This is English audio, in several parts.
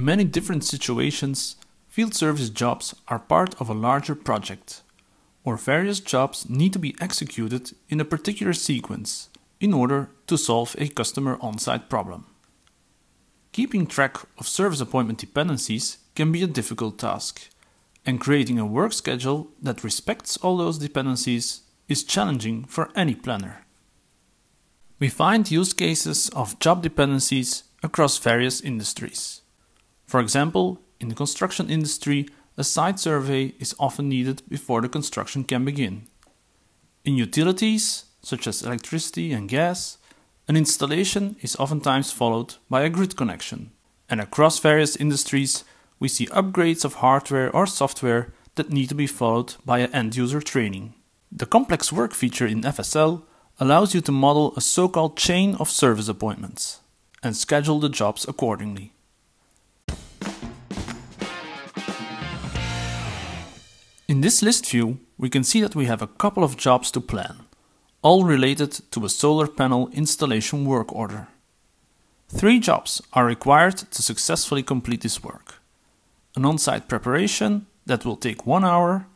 In many different situations, field service jobs are part of a larger project, or various jobs need to be executed in a particular sequence in order to solve a customer on-site problem. Keeping track of service appointment dependencies can be a difficult task, and creating a work schedule that respects all those dependencies is challenging for any planner. We find use cases of job dependencies across various industries. For example, in the construction industry, a site survey is often needed before the construction can begin. In utilities, such as electricity and gas, an installation is oftentimes followed by a grid connection. And across various industries, we see upgrades of hardware or software that need to be followed by an end user training. The complex work feature in FSL allows you to model a so-called chain of service appointments and schedule the jobs accordingly. In this list view, we can see that we have a couple of jobs to plan, all related to a solar panel installation work order. Three jobs are required to successfully complete this work. An on-site preparation that will take one hour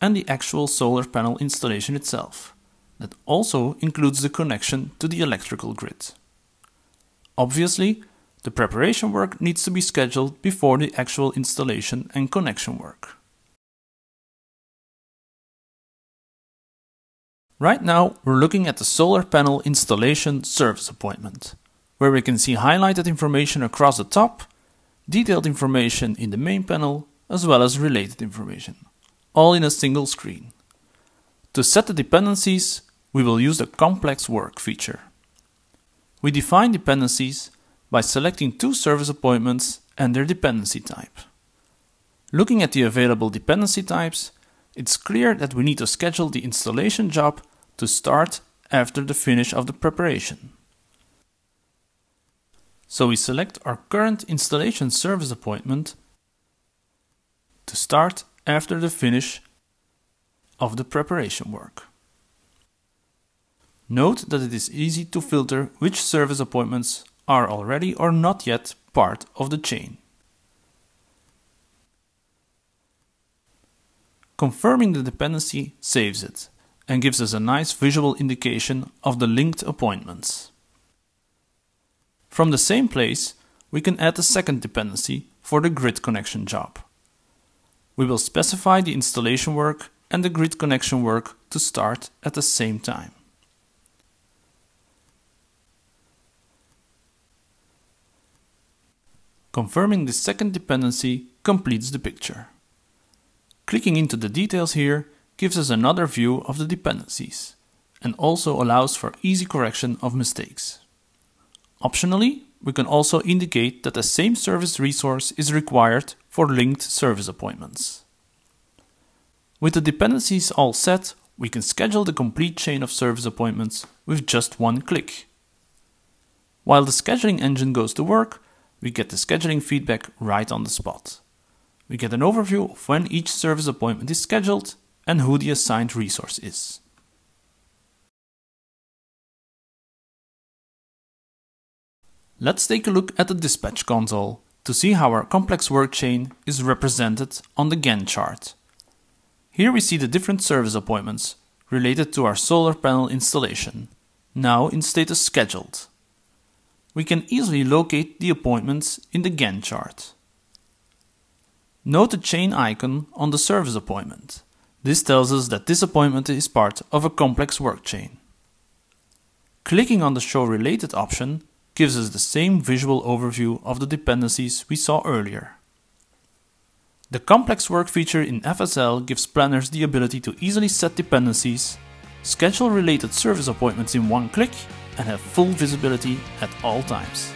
and the actual solar panel installation itself. That also includes the connection to the electrical grid. Obviously, the preparation work needs to be scheduled before the actual installation and connection work. Right now, we're looking at the solar panel installation service appointment, where we can see highlighted information across the top, detailed information in the main panel, as well as related information, all in a single screen. To set the dependencies, we will use the complex work feature. We define dependencies by selecting two service appointments and their dependency type. Looking at the available dependency types, it's clear that we need to schedule the installation job to start after the finish of the preparation. So we select our current installation service appointment to start after the finish of the preparation work. Note that it is easy to filter which service appointments are already or not yet part of the chain. Confirming the dependency saves it and gives us a nice visual indication of the linked appointments. From the same place, we can add a second dependency for the grid connection job. We will specify the installation work and the grid connection work to start at the same time. Confirming the second dependency completes the picture. Clicking into the details here gives us another view of the dependencies and also allows for easy correction of mistakes. Optionally, we can also indicate that the same service resource is required for linked service appointments. With the dependencies all set, we can schedule the complete chain of service appointments with just one click. While the scheduling engine goes to work, we get the scheduling feedback right on the spot. We get an overview of when each service appointment is scheduled and who the assigned resource is. Let's take a look at the dispatch console to see how our complex work chain is represented on the Gantt chart. Here we see the different service appointments related to our solar panel installation, now in status scheduled. We can easily locate the appointments in the Gantt chart. Note the chain icon on the service appointment. This tells us that this appointment is part of a complex work chain. Clicking on the Show Related option gives us the same visual overview of the dependencies we saw earlier. The complex work feature in FSL gives planners the ability to easily set dependencies, schedule related service appointments in one click, and have full visibility at all times.